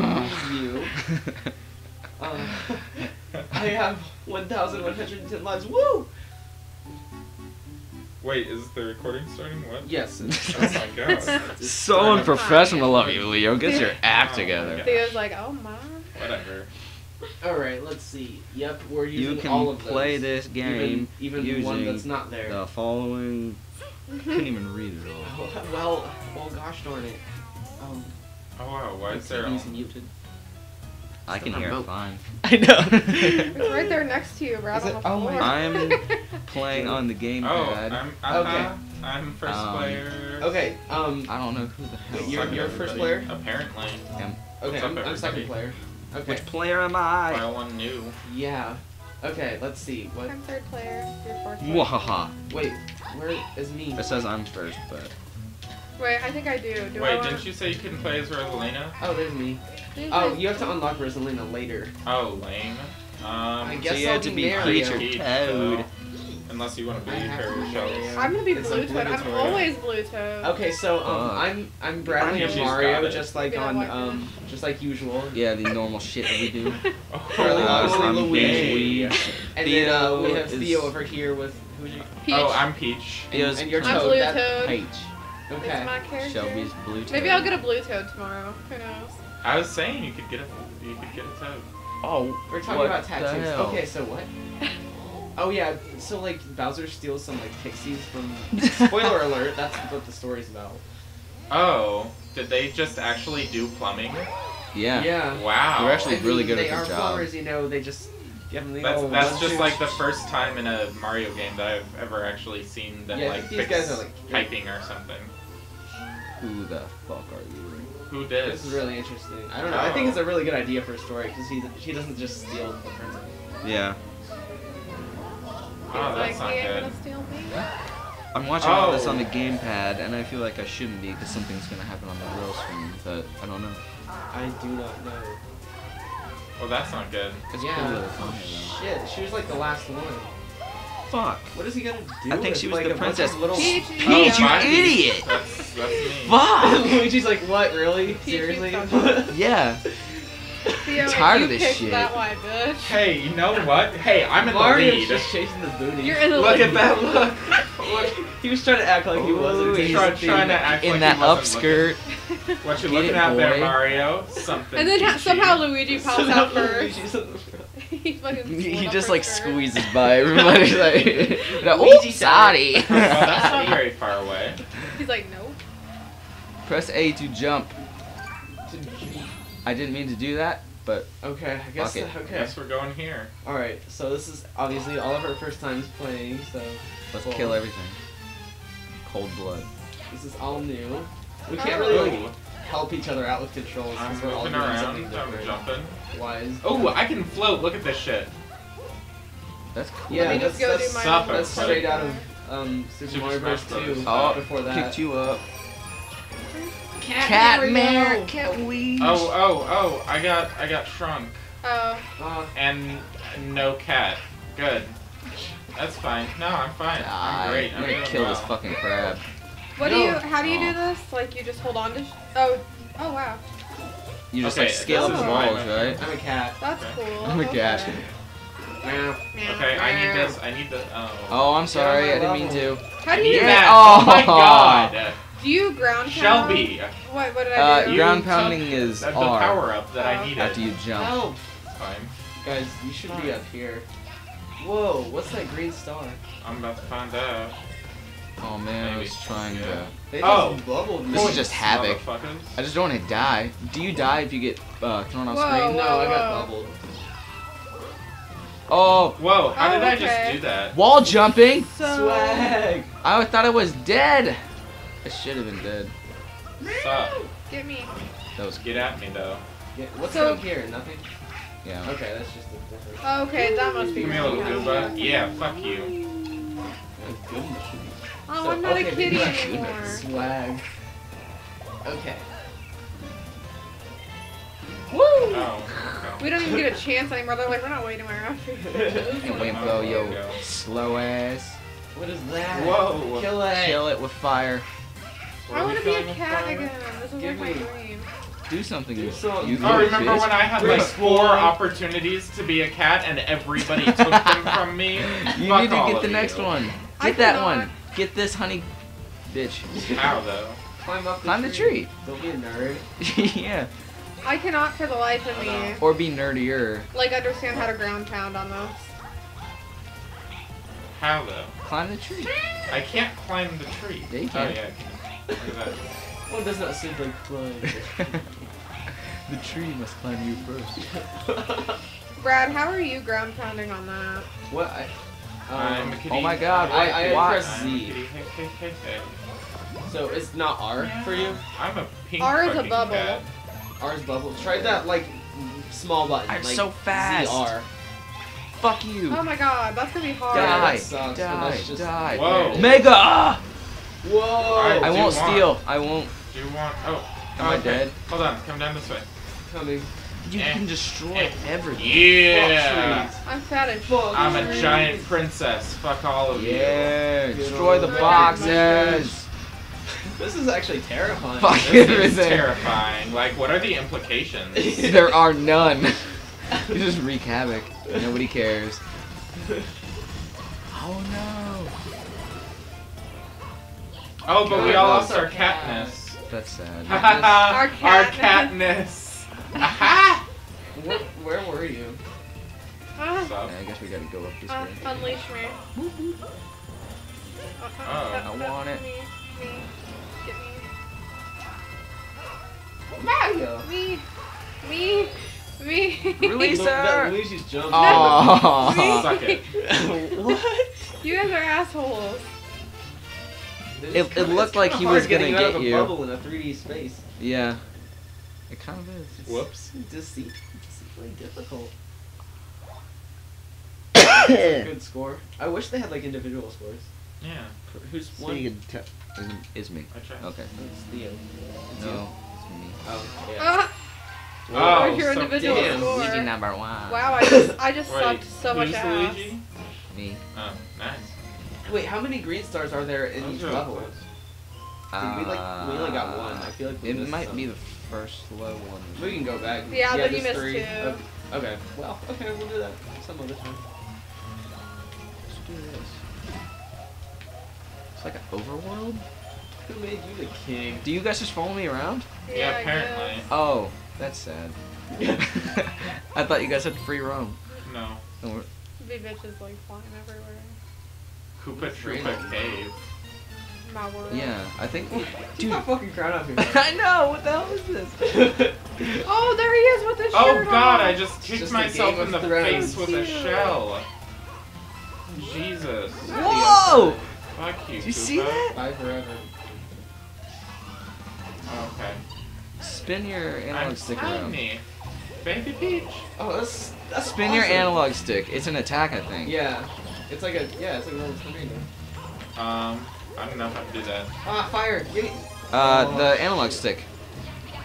Luigi. Uh, I have 1,110 lives. Woo! Wait, is the recording starting? What? Yes. Oh my god. so unprofessional of you, Leo. Get your act Oh, together. my Theo's like, oh my. Whatever. All right, let's see. Yep, we're using You all can of play those. this game even, even one that's not there. the following. I can't even read it all. Oh, well, well, gosh darn it. Um, Oh wow, why is there the all... Muted. I can hear it fine. I know. It's right there next to you, right Is on it? the Oh my. I'm playing on the game Oh, gamepad. I'm, uh Okay. I'm first Um, player. okay. Um. I don't know who the hell. You're- What's up, you're first player? Apparently. am. Okay, up, I'm, I'm second player. Okay. Which player am I? File one new. Yeah. Okay, let's see. What? I'm third player. You're fourth player. Mwahaha. Wait, where is me? It says I'm first, but Wait, I think I do. do I Wait, wanna... didn't you say you couldn't play as Rosalina? Oh, there's me. Oh, you have to unlock Rosalina later. Oh, lame. Um, I guess so you I'll had to be be Peach or Toad. Unless you want to be have her to be shells. Mario. I'm gonna be It's Blue Toad. I'm always Blue Toad. Okay, so um, Fuck. I'm I'm Bradley and Mario, just like on um, just like usual. yeah, the normal shit that we do. Charlie, Oh, obviously Luigi. Peach. And then uh, we have is- Theo over here with who's your Peach. Oh, I'm Peach. and, Theo's and your I'm Toad. Blue that- Toad. Peach. It's Okay. my character. Shelby's blue. toad. Maybe I'll get a Blue Toad tomorrow. Who knows? I was saying you could get a you could get a toad. Oh, We're talking what about the tattoos. hell? Okay, so what? Oh yeah, so like Bowser steals some like pixies from. Spoiler alert! That's what the story's about. Oh, did they just actually do plumbing? Yeah. Yeah. Wow. You're actually I really good they at are their job. plumbers, you know. They just give That's oh, old that's just like the first time in a Mario game that I've ever actually seen them Yeah, like these guys are, like, typing or something. Who the fuck are you? Who did? This is really interesting. I don't know. I think oh. it's a really good idea for a story because he he doesn't just steal the princess. Yeah. Oh, that's like, not good. gonna steal me. I'm watching all this Oh. on the oh. gamepad, and I feel like I shouldn't be because something's gonna happen on the real screen, but I don't know. I do not know. Well, that's not good. It's yeah. cool that it's on here, Shit, she was like the last one. Fuck. What is he gonna do? I think she was like, the a princess. Little... Peach, Oh, Peach, you idiot! That's that's me. Fuck. Luigi's like, what? Really? Peach, Seriously? you fucking- Yeah. Theo, tired you of this picked shit. that white bitch. Hey, you know what? Hey, I'm in the Mario's lead. just chasing the booty. You're in the Look lead. at that look. Look. He was trying to act like he wasn't. He's he was trying to act In like that he wasn't upskirt. looking. What you Get looking it, at there. Mario? Something. And then ha- somehow Luigi pops So out now first. Luigi's on the front. he fucking He just like skirt. squeezes by everybody. like, Luigi sorry. well, that's not very far away. He's like, no. Press A to jump. I didn't mean to do that, but Okay, I guess. Fuck it. I guess we're going here. All right. So this is obviously all of our first times playing. So let's Cool. kill everything. Cold blood. this is all new. We can't Oh. really like help each other out with controls I'm because we're all doing around. something I'm different. jumping. Wise. Oh, I can float. Look at this shit. That's cool. Yeah, Let me that's, just go that's, do my Sup, that's straight out of um, Super, Super Mario Bros. Smash 2. Bros. Oh, before that. picked you up. Cat Catmare, Catweed. Oh, oh, oh! I got, I got shrunk Oh, Uh, and no cat. Good. That's fine. No, I'm fine. I'm great. I'm I'm gonna doing kill this fucking crab. what do you? How do you do Oh. this? Like you just hold on to? Sh- oh, oh wow, You just Okay, like scale this the walls, right? I'm a cat. that's Okay. cool. I'm a cat. Okay. Meow. Okay, I need this. I need the. Oh. Oh, I'm sorry. I didn't mean to. How do need you? that. Oh. Oh my god. Do you ground pound? Shelby. What? What did I Uh, do? You ground took pounding is the, the R. power up that I Oh. needed. After you jump. Help! Fine. Guys, you should be up here. Whoa, what's that green star? I'm about to find out. Oh man, I was trying Yeah. to. They Oh. just bubbled me. This is just havoc. I just don't want to die. Do you die if you get uh, thrown off Whoa. screen? No, I got bubbled. Oh, Whoa, how Oh, did I just do that? wall jumping. So, Swag! I thought I was dead. I should have been dead. Sup? Get me. That was Get at me though. Yeah, what's So- down here? Nothing? yeah. Okay, that's just a different. Oh, okay, that must be. Give me a little green. gooba. Yeah, fuck you. Oh. So, I'm not okay, a kitty anymore. Swag. Okay. Woo! Oh. We don't even get a chance anymore. They're like, we're not waiting around for you. And wait, yo, slow ass. What is that? Whoa. Kill it. Kill it with fire. Were I want to be a cat again. This is Give like my me- dream. Do something, you, Do something. you Oh, remember bitch. when I had like four opportunities to be a cat and everybody took them from me? You Fuck need to get of the you. next one. I Get that cannot. one. Get this honey, bitch. How though? Climb up the Climb the tree. Don't be a nerd. yeah. I cannot for the life of me Or be nerdier. like understand how to ground pound on this. How though? Climb the tree. I can't climb the tree. Yeah, you Oh yeah, I can. Look at that. One does not simply climb. the tree must climb you first. Brad, how are you ground pounding on that? what? I, I'm um, a kitty. oh my God, I- I why- I'm a Z. kitty. Hey, hey, hey, hey. so it's not R for you. I'm a pink R is a bubble. cat. R is bubble. Try that like small button. I'm like so fast. ZR. Fuck you. Oh my god, that's gonna be hard. Die. that sucks, but die. that's just- Die. Whoa. Mega! Whoa! Alright, I won't want- steal. I won't. Do you want? Oh. Am I dead? Hold on. Come down this way. Coming. You Eh. can destroy Eh. everything. Yeah. Fuck I'm fat as Fuck. I'm a giant princess. Fuck all of you. Yeah. Destroy the boxes. This is actually terrifying. Fuck This is everything. terrifying. Like, what are the implications? there are none. you just wreak havoc. Nobody cares. Oh no. Oh, but we all lost lost our our catness. That's sad. our Our catness. Aha! Where, where were you? Ah, So, Yeah, I guess we gotta go up this ah, way. unleash me. Uh, uh, Oh. uh, I want it. Me, me, get Mario. me, me, me, me. Release Look, that her. Luigi's jump. Oh. suck it. what? You guys are assholes. It- it looked like he was gonna getting out get of a you. bubble in a 3D space. Yeah. It kind of is. It's- Whoops. It's dece- deceitfully difficult. Good score. I wish they had like individual scores. Yeah, Who's So one? you can tell. Is, is me. I tried. Okay. It's Theo. It's No, you. it's me. Oh, yeah. Ah, Oh, where's your so individual damn, score? Luigi number one. Wow, I just, I just Wait, sucked so much who's ass. Luigi? Me. Oh, nice. Wait, how many green stars are there in each level? close. Did we, like- we only got uh, one. I feel like we it might some. be the first low one. We can go back. Yeah, but you missed three. two. Okay. okay. Well, okay, we'll do that some other time. Let's do this. It's like an overworld. Who made you the king? Do you guys just follow me around? Yeah, I apparently. Oh, that's sad. I thought you guys had free roam. No. And we're- guess. Big bitches like flying everywhere. Koopa Free Troopa roam. Cave. My world. Yeah, I think. Dude. Dude. That fucking crown up here. I know. What the hell is this? Oh, there he is with the shell. Oh god, on. I just kicked just myself in the Thrones. face with a shell. Jesus. Whoa! Fuck you, Did you see that? Bye forever. Oh, okay. Spin your analog I'm stick around. tiny. Baby Peach. Oh, that's that's Spin your analog stick. It's an attack, I think. Yeah, it's like a yeah, it's like a little tornado. Um, I don't know how to do that. Ah, fire! Yeet. Uh, Oh. the analog stick.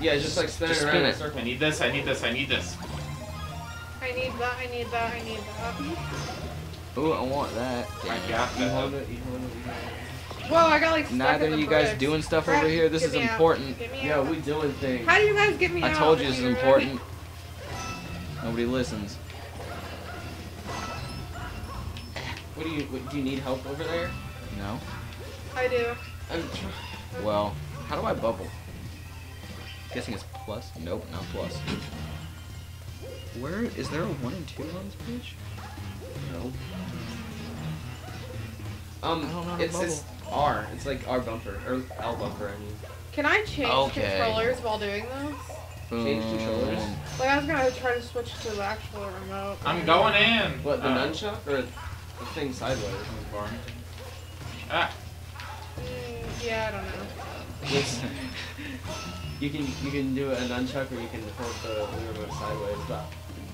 Yeah, just like spin Just it around spin it. I need this, I need this, I need this. I need that, I need that, I need that. Ooh, I want that. I Damn. got You that. hold it, you hold it, you hold it. Whoa, I got like stuck Neither of the you guys doing stuff over here. This is important. Yeah, we doing things. How do you guys get me I out? told you this is important. Nobody listens. What do you what, do you need help over there? No. I do. I'm tr- Well, how do I bubble? Guessing it's plus. Nope, not plus. Where is there a one and two on this page? no. Um, I don't know how it's it's R. It's like R bumper or L bumper. I mean. Can I change Okay. controllers while doing this? Change controllers? Like I was gonna try to switch to the actual remote. I'm going in. What the Oh. nunchuck or the thing sideways? Ah, Mm, yeah, I don't know. It's, you can you can do a nunchuck or you can hold the Wii remote sideways, but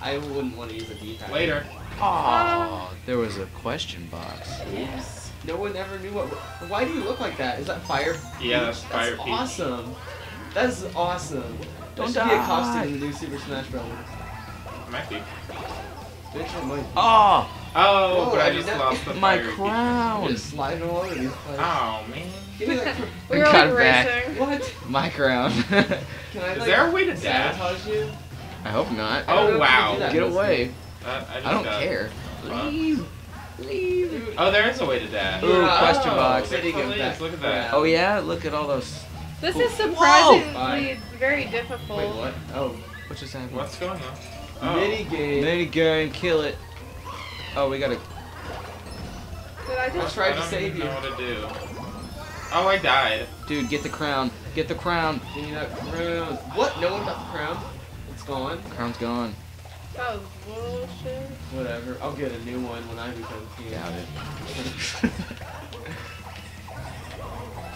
I wouldn't want to use a D-pad. later. Oh, there was a question box. Oops. No one ever knew what. Why do you look like that? Is that fire? Yeah, that's Fire That's Peach. awesome. That's awesome. Don't that should be a costume in the new Super Smash Bros. Might be. Bitch, it might be. Oh, Oh, Whoa, but I I just not- lost the My fire. Crown. just sliding all over these places. Oh man. Give me that. We were Got like back. racing. What? My crown. Can I Is like there a way to dash? sabotage you? I hope not. Oh, I Oh wow. Get away. That- I, I don't got- care. Fuck. Leave. Leave. Oh, there is a way to dash. Ooh, Yeah. question Oh, box. there Sitting totally back. Look at that. Oh yeah, look at all those. This Cool. is surprisingly Bye. very difficult. Wait, what? Oh, What just happened? What's going on? Oh. mini game. Mini game, kill it. Oh, we gotta. Did I I tried I to don't save even you. know what to do. Oh, I died. Dude, get the crown. Get the crown. Give me that crown. What? No one got the crown? It's gone. Crown's gone. That was bullshit. Whatever. I'll get a new one when I become king. Doubt it.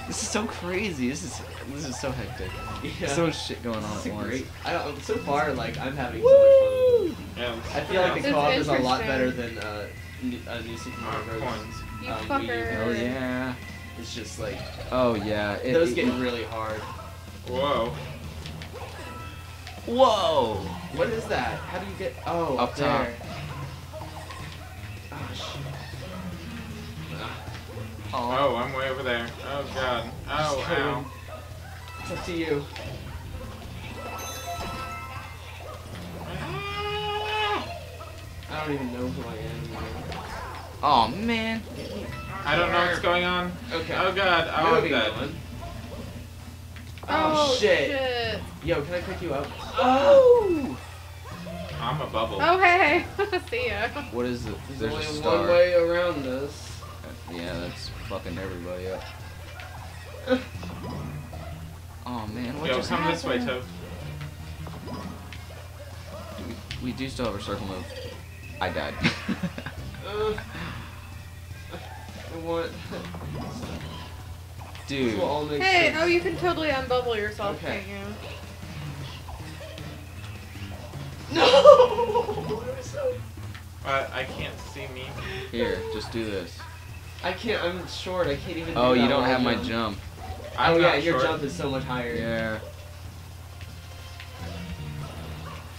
this is so crazy. This is this is so hectic. Yeah. So much shit going on It's at once. great. I don't, so far, like I'm having so much fun. Yeah. I feel like the It's co-op is a lot interesting. better than uh, New, uh, New Super Mario Oh, Bros. coins. You um, Wii U. fucker. Oh yeah. It's just like Oh yeah. It, those it- get really hard. Whoa. Whoa. What is that? How do you get? Oh, Up top. there. Oh shit. Ah, Oh, I'm way over there. Oh god. Oh, Just ow. It's up to you. Don't even know who I am. Oh man. I don't know what's going on. Okay. Oh god. Oh, I'm Moving dead. on. Oh, Oh, shit. shit. Yo, can I pick you up? Oh. I'm a bubble. Oh hey. See ya. What is it? There's, There's a only star. one way around this. Yeah, that's fucking everybody up. Oh man, what Yo, just come this way, happened? Toad. We do still have a circle move. I died. Uh, I want. Dude. This will all make Hey, sense. oh, you can totally unbubble yourself, Okay. can't you? No! But I can't see me. Here, just do this. I can't. I'm short. I can't even. Oh, do you don't have I my jump. jump. I'm oh yeah, not your jump is so much higher. Yeah.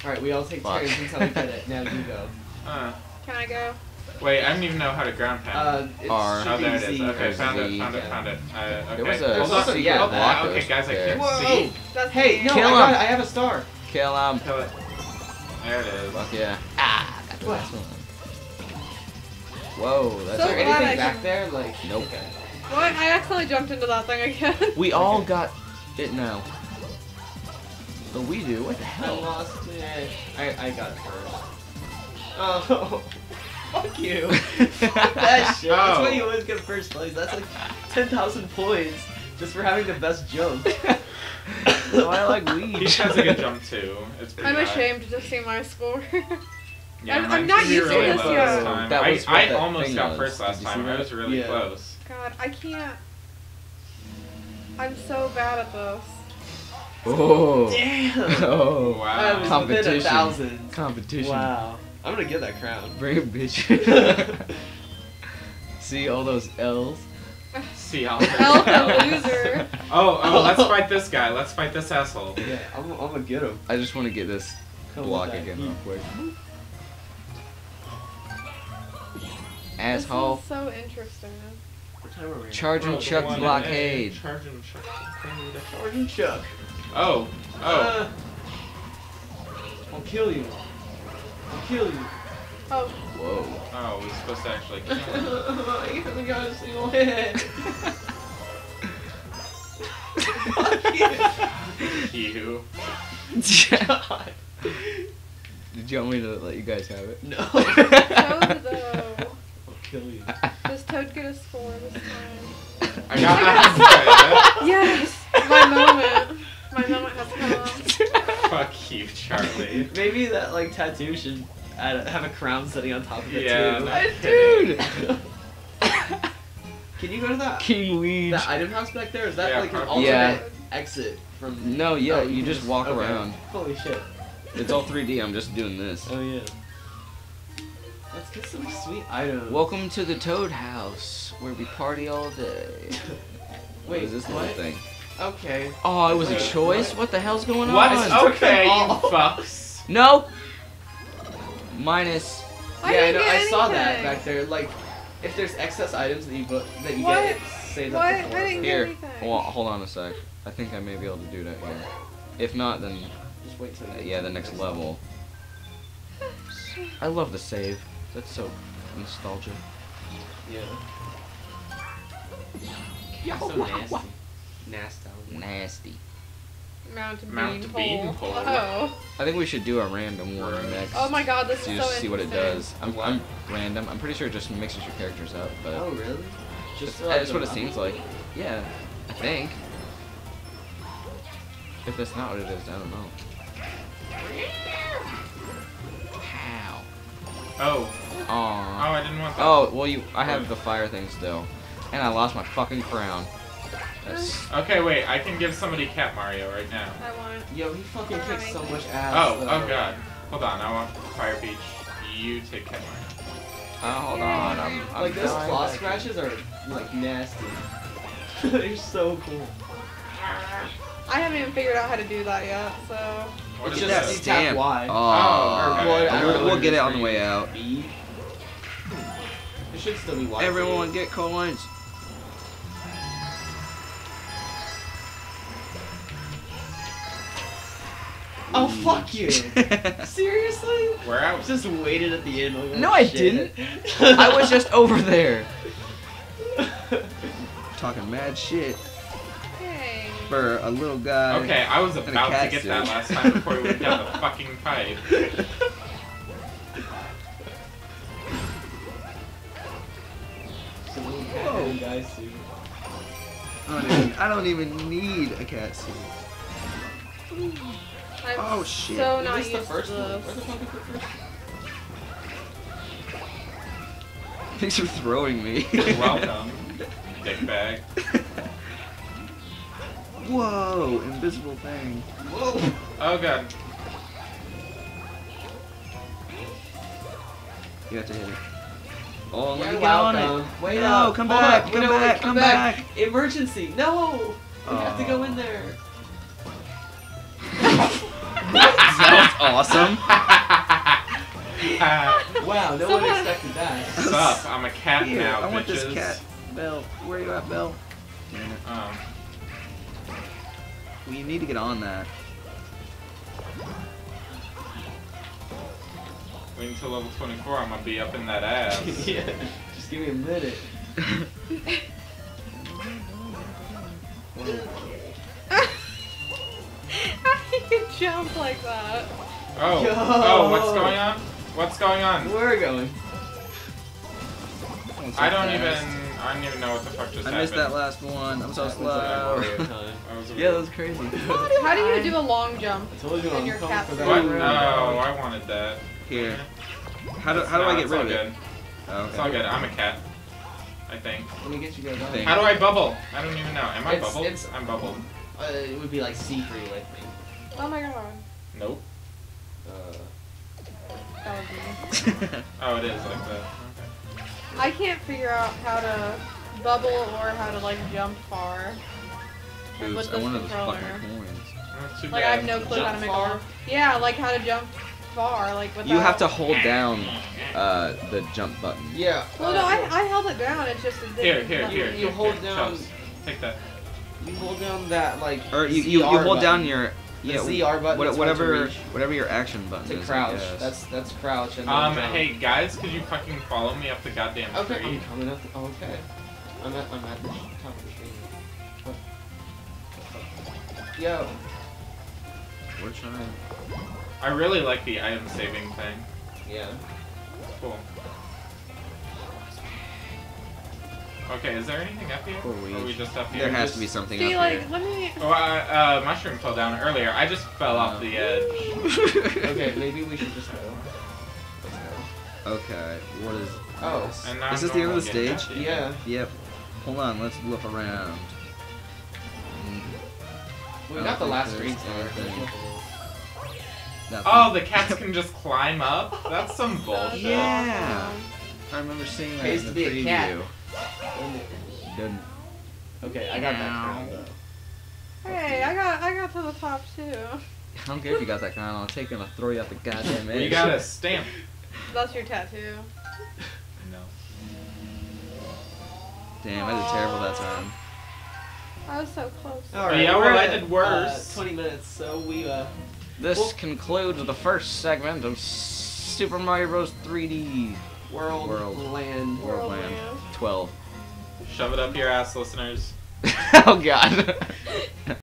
All right, we all take Fuck. turns until we get it. Now you go. Uh, Can I go? wait, I don't even know how to ground pound. Uh, it R. oh, there it is. Z Okay, or found it, Z. found it, Yeah. found it. Uh, okay. There was a There's Hold also- on. yeah, Oh, block okay, us guys, I there. can't see. That's Hey, no, Kill I, got him. I have a star. Kill him. Kill it. There it is. Fuck yeah. Ah, that's the What? last one. Whoa, that's Is So there anything I back can- there? Like, Nope. Okay. What? I accidentally jumped into that thing again. We all got it now. But we do. What the hell? I lost it. I, I got it first. Oh, fuck you. Fuck that shit. That's Oh. why you always get first place. That's like 10,000 points just for having the best jump. So I like He weed. has a good jump too. It's pretty I'm high. ashamed to see my score. Yeah, I'm- I'm not gonna be used to this yet. time. That I, was what I that almost got was. first last Did you time. I was really Yeah. close. God, I can't. I'm so bad at this. Oh. Damn. Oh. Wow. I a Competition. thousand. Competition. Wow. I'm gonna get that crown. Bring it, bitch. See all those L's? See how. L the loser. Oh, oh, let's fight this guy. Let's fight this asshole. Yeah, I'm, I'm gonna get him. I just want to get this Come block again heat. real quick. This Asshole. is so interesting. What time are we? Charge Oh, Chuck blockade. A. Chargin' Chuck blockade. Chargin' Chuck. Oh, oh. Uh, I'll kill you. I'll kill you. Oh, Whoa. Oh, we're supposed to actually kill him. you haven't got a single hit. Fuck you. you. God. Did you want me to let you guys have it? No. Toad though. I'll kill you. Does Toad get a score this time? I got that. Yes! My moment. My moment has come. Fuck you, Charlie. Maybe that like tattoo should add, have a crown sitting on top of it Yeah, too. no. Dude! Can you go to that King Weed. that item house back there? Is that Yeah, like an alternate Yeah. exit from? No, yeah, Oh, you can just walk okay. around. Holy shit. It's all 3D, I'm just doing this. Oh yeah. Let's get some sweet items. Welcome to the Toad House, where we party all day. what Wait, is this what? little thing? Okay. Oh, it was a choice? what? What the hell's going What? on? took Okay, them you all. fucks. No! Minus I yeah, I didn't know. I saw that back there. Like, if there's excess items that you put that you What? get, it saves What? up. I didn't get Here, anything. well, hold on a sec. I think I may be able to do that here. If not, then Just wait till uh, yeah, the next level. I love the save. That's so nostalgic. Yeah. so nasty. Nasty. Nasty. Mount Mount Bean Beanpole. Oh. I think we should do a random one next. Oh my god, this is just so see what it does. I'm, I'm random. I'm pretty sure it just mixes your characters up, but Oh really? Just, for, that's the what it seems like. Yeah, I think. If that's not what it is, I don't know. How? Oh. Oh, Aww. I didn't want that. Oh, well, you. I have the fire thing still, and I lost my fucking crown. That's. Okay, wait. I can give somebody Cat Mario right now. I want. Yo, he fucking kicks Alright. so much ass. Oh, though. oh god. Hold on. I want Fire Peach. You take Cat Mario. Oh, hold on. I'm. I'm Like those claw back here. scratches are like nasty. They're so cool. I haven't even figured out how to do that yet, so. What It's is just- this? you tap Y. Oh. Oh, okay. Or what- I don't We'll, we'll get it on the way out. It should still be Y. Everyone you. get coins. Oh fuck you! Seriously? Where I was Just waited at the end. Like, oh, No, I shit. Didn't. I was just over there. Talking mad shit Hey. for a little guy. Okay, I was a about to cat get that last time before we went down the fucking pipe. It's a little cat Whoa. guy suit. I don't, even, I don't even need a cat suit. I'm Oh, shit. so Is not this used the first to one? this. Where the fuck is the first? Thanks for throwing me. You're welcome, dickbag. Whoa, invisible thing. Whoa! Oh god. You have to hit it. Oh, let You're me get on it. Wait no, up. come Hold back, up. come Wait, wait, back, come come back. back. Emergency! No! We have to go in there. That was awesome. Wow, no Someone- one expected that. What's up? I'm a cat Here, now, I want bitches. this cat. Bell, where you at, Bell? Damn. Um, Well, you need to get on that. wait until level 24. I'm gonna be up in that ass. yeah. Just give me a minute. jump like that? Oh, Yo. oh, what's going on? What's going on? Where are we going? I don't even, I don't even know what the fuck just I happened. missed that last one. I'm so That was like slow. Mario time. That was yeah, that was crazy. How do you do a long jump? I told you And I'm your coming cat for What? No, I wanted that. Here. How do, how do I get it's rid all of it? good. Oh, It's all good. I'm a cat. I think. Let me get you guys on. How do I bubble? I don't even know. Am I It's- bubbled? it's- I'm bubbled. Uh, it would be like C3, I think. Oh my god. Nope. Uh, That was me. Oh, it is like that. Okay. I can't figure out how to bubble or how to like jump far. Oops, with I this wanted those controller. fucking coins. Not too Like I have no clue how to Jump make far? a Yeah, like how to jump far, like without. You have to hold down uh, the jump button. yeah. Well, uh, no, I, I held it down. It's just it didn't. Here, here, here. me- You hold here, down- Chels, Take that. You hold down that, like, Or you, you, you ZR hold down your The yeah, ZR button what- is hard whatever reach. whatever your action button to is. I crouch. That's that's crouch and Um, jump. hey guys, could you fucking follow me up the goddamn Okay, tree? I'm coming up. oh, okay. I'm at I'm at the top of the tree. What? Yo. We're trying. I really like the item saving thing. Yeah. Cool. Okay, is there anything up here? Or are we just up here? There has Just- to be something See, up like, let me. Oh, uh, uh, mushroom fell down earlier. I just fell off the edge. here. Okay, maybe we should just go. Let's go. Okay, what is? Oh. this? And is this the end of the normal again. stage? Yeah. Yep. Hold on, let's look around. We got the last think screen star. Nothing. Oh, the cats can just climb up? That's some bullshit. Yeah. I remember seeing that Pays in to the be a cat. preview. Didn't. Okay, I got that crown though. Hey, I got I got to the top too. I don't care if you got that crown. I'll take it and I'll throw you out the goddamn edge. you got a stamp. That's your tattoo. No. Damn, I did terrible that time. I was so close. All right, Yeah, we're well, I did worse. Uh, Twenty minutes, so we uh. This Well- concludes the first segment of Super Mario Bros. 3D World, World. land. World World Land Land. 12. Shove it up your ass, listeners. oh god.